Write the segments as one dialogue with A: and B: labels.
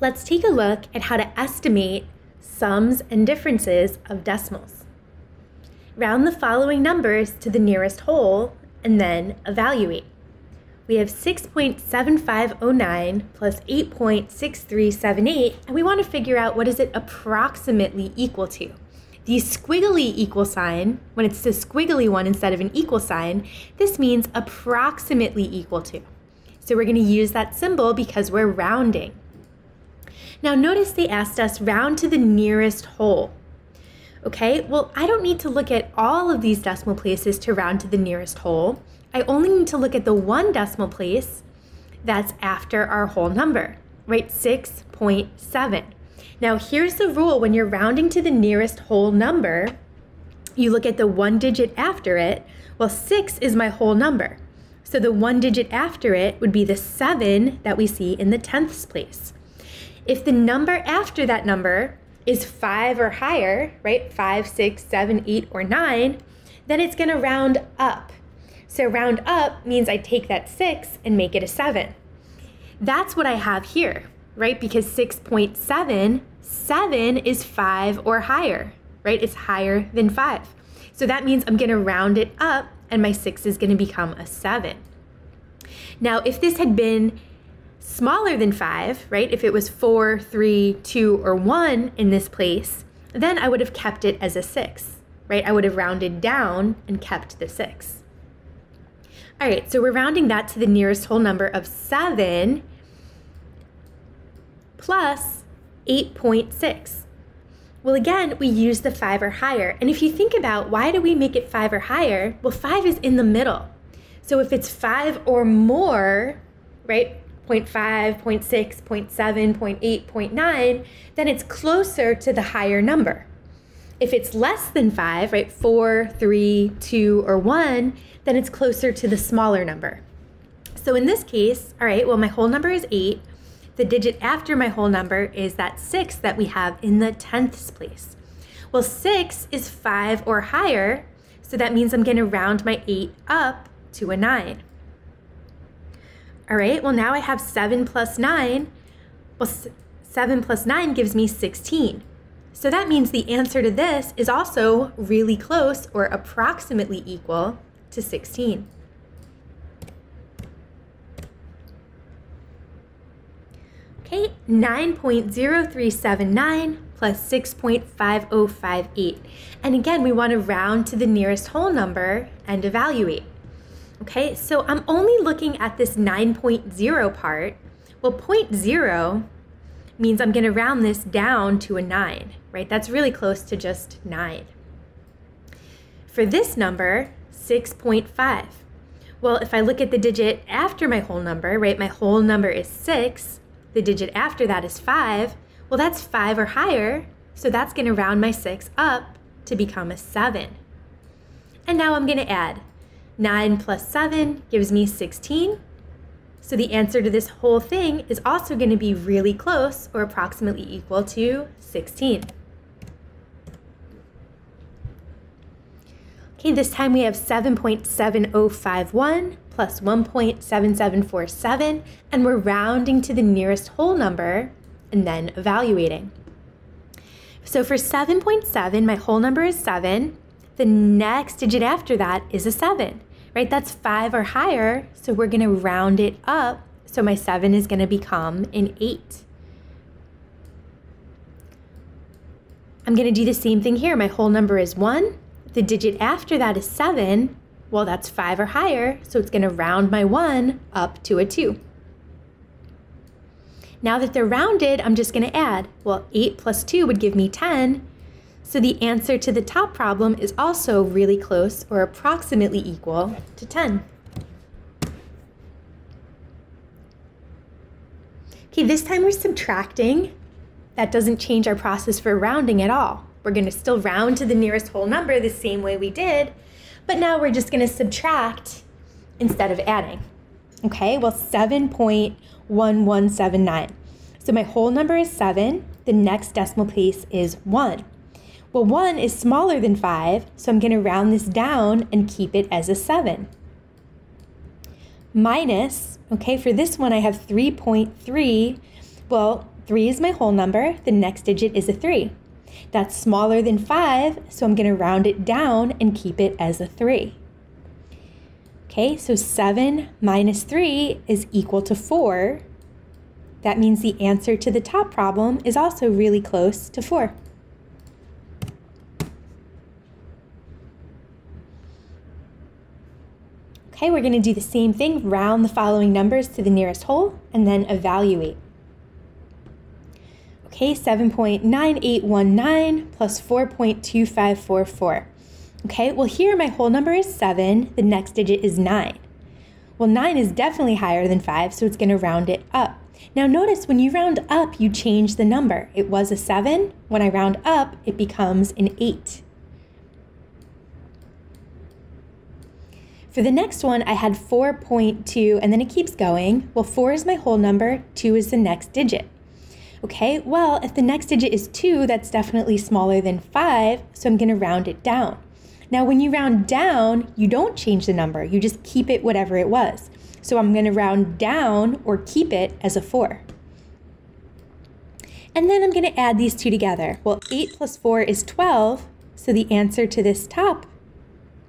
A: Let's take a look at how to estimate sums and differences of decimals. Round the following numbers to the nearest whole and then evaluate. We have 6.7509 plus 8.6378, and we want to figure out what is it approximately equal to. The squiggly equal sign, when it's the squiggly one instead of an equal sign, this means approximately equal to. So we're going to use that symbol because we're rounding. Now notice they asked us round to the nearest whole. Okay, well, I don't need to look at all of these decimal places to round to the nearest whole. I only need to look at the one decimal place that's after our whole number, right? 6.7. Now, here's the rule when you're rounding to the nearest whole number, you look at the one digit after it. Well, 6 is my whole number. So the one digit after it would be the 7 that we see in the tenths place. If the number after that number is 5 or higher, right? 5, 6, 7, 8, or 9, then it's going to round up. So round up means I take that 6 and make it a 7. That's what I have here, right? Because 6.7, 7 is 5 or higher, right? It's higher than 5. So that means I'm going to round it up and my 6 is going to become a 7. Now, if this had been smaller than 5, right, if it was four, three, two, or 1 in this place, then I would have kept it as a 6, right? I would have rounded down and kept the 6. All right, so we're rounding that to the nearest whole number of 7 plus 8.6. Well, again, we use the 5 or higher. And if you think about why do we make it 5 or higher? Well, 5 is in the middle. So if it's 5 or more, right, 0.5, 0.6, 0.7, 0.8, 0.9, then it's closer to the higher number. If it's less than 5, right, 4, 3, 2, or 1, then it's closer to the smaller number. So in this case, all right, well, my whole number is 8. The digit after my whole number is that 6 that we have in the tenths place. Well, 6 is 5 or higher, so that means I'm going to round my 8 up to a 9. All right, well, now I have 7 plus 9. Well, 7 plus 9 gives me 16. So that means the answer to this is also really close or approximately equal to 16. Okay, 9.0379 plus 6.5058. And again, we want to round to the nearest whole number and evaluate. Okay, so I'm only looking at this 9.0 part. Well, 0.0 means I'm going to round this down to a 9, right? That's really close to just 9. For this number, 6.5. Well, if I look at the digit after my whole number, right, my whole number is 6, the digit after that is 5, well, that's 5 or higher, so that's going to round my 6 up to become a 7. And now I'm going to add 9 plus 7 gives me 16. So the answer to this whole thing is also going to be really close or approximately equal to 16. Okay, this time we have 7.7051 plus 1.7747, and we're rounding to the nearest whole number and then evaluating. So for 7.7, my whole number is 7. The next digit after that is a 7, right? That's 5 or higher, so we're going to round it up. So my 7 is going to become an 8. I'm going to do the same thing here. My whole number is 1. The digit after that is 7. Well, that's 5 or higher, so it's going to round my 1 up to a 2. Now that they're rounded, I'm just going to add. Well, 8 plus 2 would give me 10. So the answer to the top problem is also really close or approximately equal to 10. Okay, this time we're subtracting. That doesn't change our process for rounding at all. We're going to still round to the nearest whole number the same way we did, but now we're just going to subtract instead of adding. Okay, well, 7.1179. So my whole number is 7. The next decimal place is 1. Well, 1 is smaller than 5, so I'm going to round this down and keep it as a 7. Minus, okay, for this one I have 3.3. Well, 3 is my whole number, the next digit is a 3. That's smaller than 5, so I'm going to round it down and keep it as a 3. Okay, so 7 minus 3 is equal to 4. That means the answer to the top problem is also really close to 4. Okay, we're going to do the same thing, round the following numbers to the nearest whole, and then evaluate. Okay, 7.9819 plus 4.2544. Okay, well here my whole number is 7, the next digit is 9. Well, 9 is definitely higher than 5, so it's going to round it up. Now notice when you round up, you change the number. It was a 7. When I round up, it becomes an 8. For the next one, I had 4.2 and then it keeps going. Well, 4 is my whole number, 2 is the next digit. Okay, well, if the next digit is 2, that's definitely smaller than 5, so I'm going to round it down. Now, when you round down, you don't change the number, you just keep it whatever it was. So I'm going to round down or keep it as a 4. And then I'm going to add these two together. Well, 8 plus 4 is 12, so the answer to this top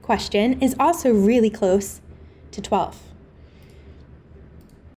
A: question is also really close to 12.